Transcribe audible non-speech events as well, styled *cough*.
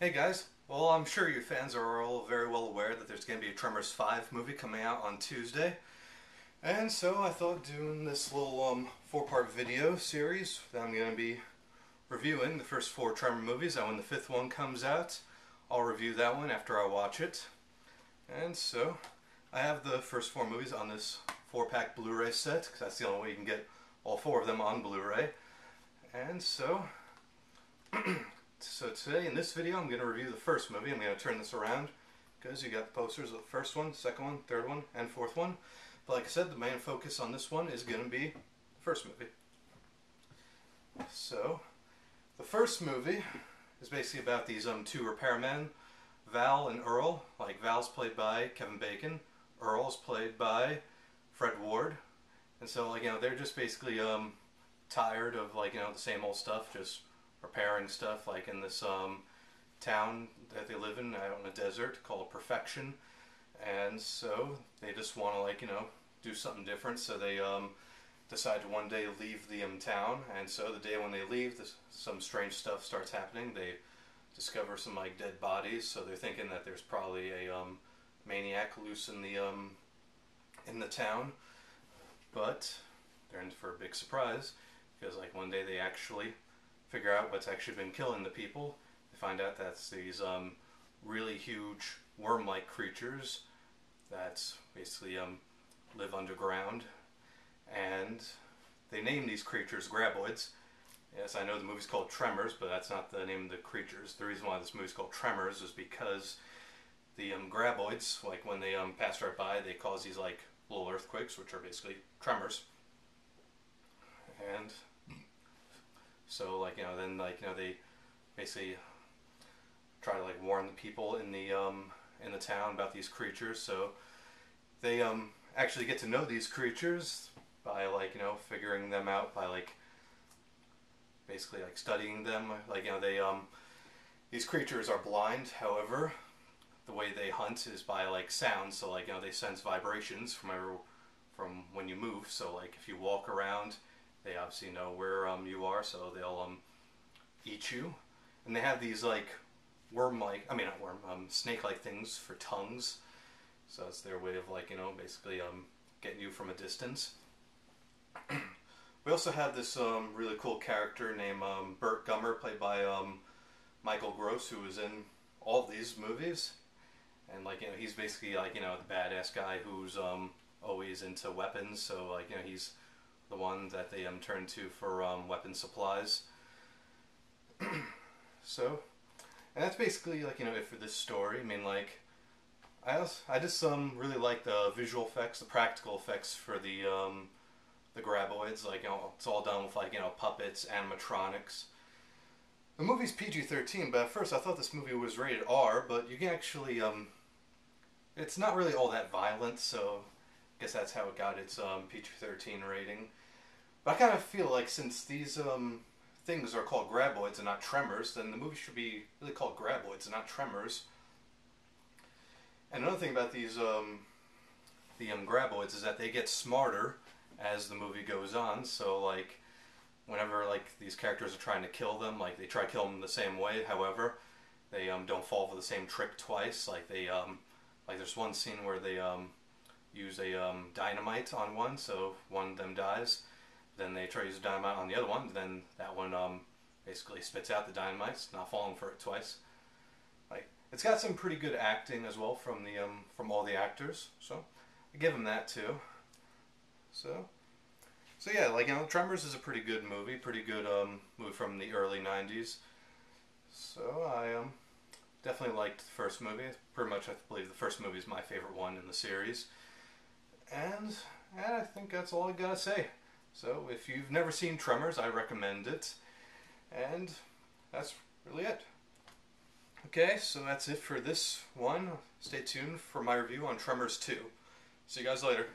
Hey guys, well I'm sure you fans are all very well aware that there's going to be a Tremors 5 movie coming out on Tuesday. And so I thought doing this little um, four-part video series that I'm going to be reviewing the first four Tremor movies and when the fifth one comes out I'll review that one after I watch it. And so I have the first four movies on this four-pack Blu-ray set because that's the only way you can get all four of them on Blu-ray. And so *clears throat* So today in this video I'm going to review the first movie. I'm going to turn this around because you got the posters of the first one, second one, third one, and fourth one. But like I said, the main focus on this one is going to be the first movie. So, the first movie is basically about these um, two repairmen, Val and Earl. Like Val's played by Kevin Bacon, Earl's played by Fred Ward. And so like you know they're just basically um, tired of like you know the same old stuff, just repairing stuff like in this um, town that they live in out in a desert called Perfection. And so they just want to like, you know, do something different. So they um, decide to one day leave the um, town. And so the day when they leave, this, some strange stuff starts happening. They discover some like dead bodies. So they're thinking that there's probably a um, maniac loose in the um, in the town. But they're in for a big surprise because like one day they actually figure out what's actually been killing the people. They find out that's these um, really huge worm-like creatures that basically um, live underground, and they name these creatures graboids. Yes, I know the movie's called Tremors, but that's not the name of the creatures. The reason why this movie's called Tremors is because the um, graboids, like when they um, pass right by, they cause these like little earthquakes, which are basically tremors. And so like you know, then like you know they basically try to like warn the people in the um, in the town about these creatures. So they um, actually get to know these creatures by like you know figuring them out by like basically like studying them. Like you know they um, these creatures are blind. However, the way they hunt is by like sound. So like you know they sense vibrations from every, from when you move. So like if you walk around they obviously know where um, you are, so they'll um, eat you. And they have these like worm-like, I mean not worm, um, snake-like things for tongues. So it's their way of like, you know, basically um, getting you from a distance. *clears throat* we also have this um, really cool character named um, Burt Gummer, played by um, Michael Gross, who was in all these movies. And like, you know, he's basically like, you know, the badass guy who's um, always into weapons. So like, you know, he's the one that they um, turn to for um, weapon supplies. *clears throat* so, and that's basically like you know it for this story. I mean, like, I also, I just um really like the visual effects, the practical effects for the um the graboids. Like you know, it's all done with like you know puppets, animatronics. The movie's PG-13, but at first I thought this movie was rated R, but you can actually um, it's not really all that violent, so guess that's how it got its um, PG-13 rating. But I kind of feel like since these um, things are called graboids and not tremors, then the movie should be really called graboids and not tremors. And another thing about these um, the um, graboids is that they get smarter as the movie goes on. So like whenever like these characters are trying to kill them, like they try to kill them the same way. However, they um, don't fall for the same trick twice. Like they um, like there's one scene where they um, use a um, dynamite on one, so one of them dies. Then they try to use dynamite on the other one. Then that one um, basically spits out the dynamite. Not falling for it twice. Like it's got some pretty good acting as well from the um, from all the actors. So I give them that too. So so yeah, like you know, Tremors is a pretty good movie. Pretty good um, movie from the early '90s. So I um, definitely liked the first movie. Pretty much, I believe the first movie is my favorite one in the series. And, and I think that's all I gotta say. So if you've never seen Tremors, I recommend it. And that's really it. Okay, so that's it for this one. Stay tuned for my review on Tremors 2. See you guys later.